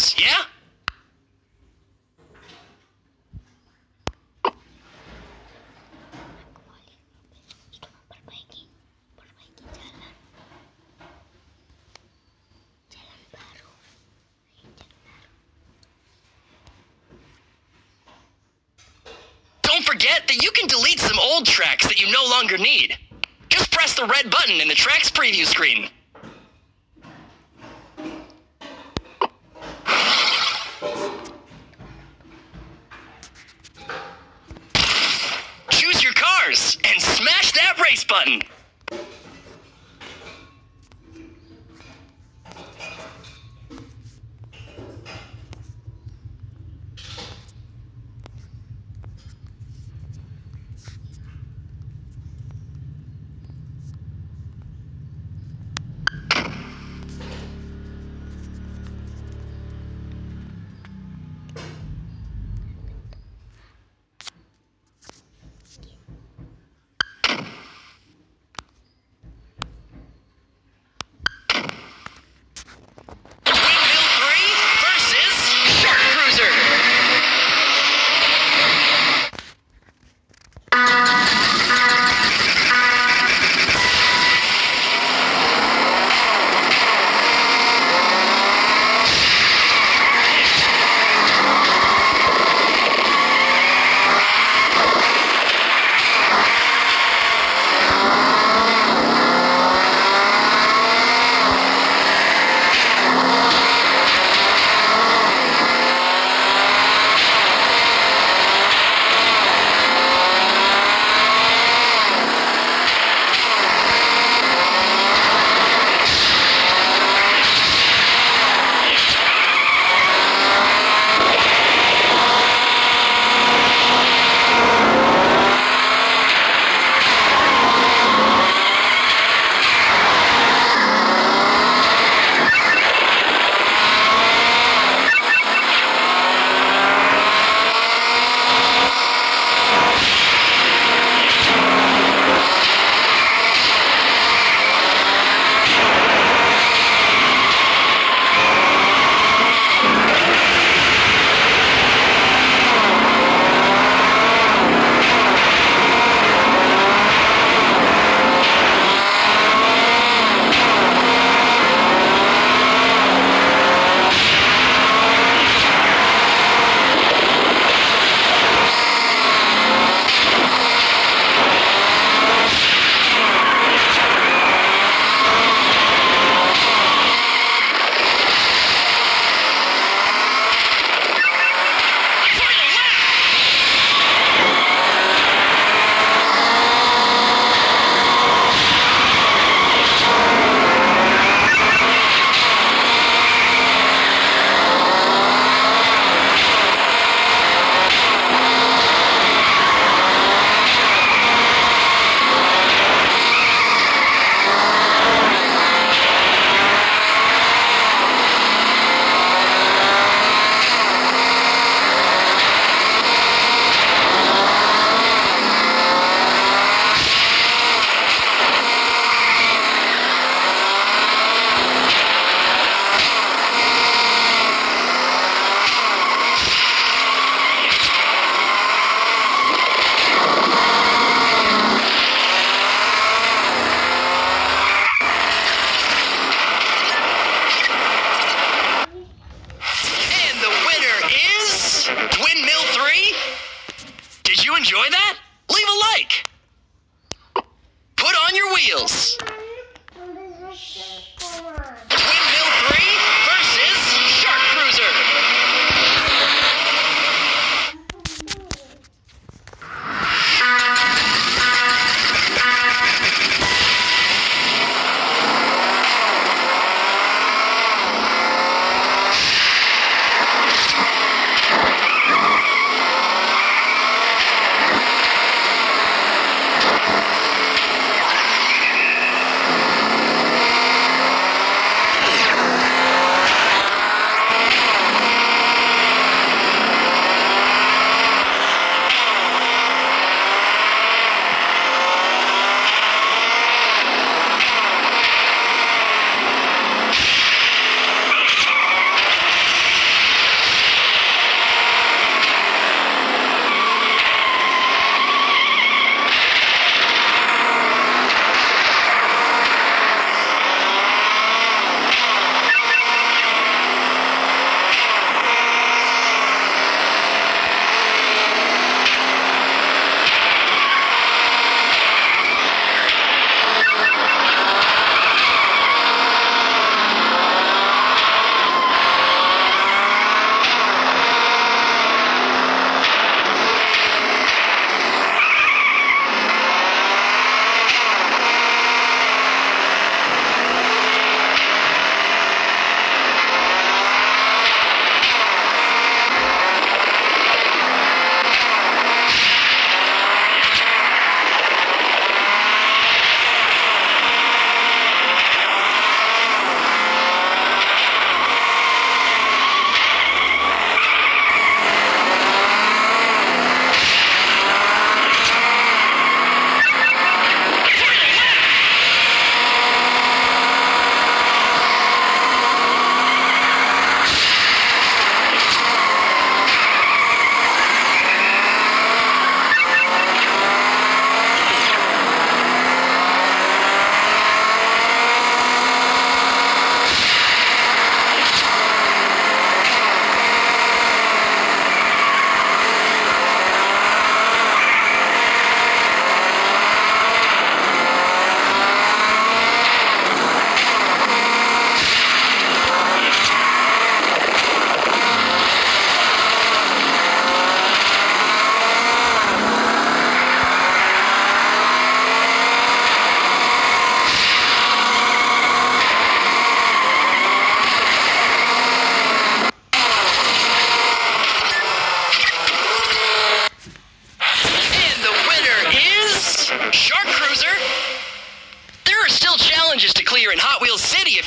is yeah. Don't forget that you can delete some old tracks that you no longer need. Just press the red button in the tracks preview screen. Button.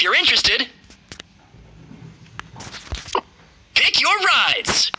If you're interested, pick your rides!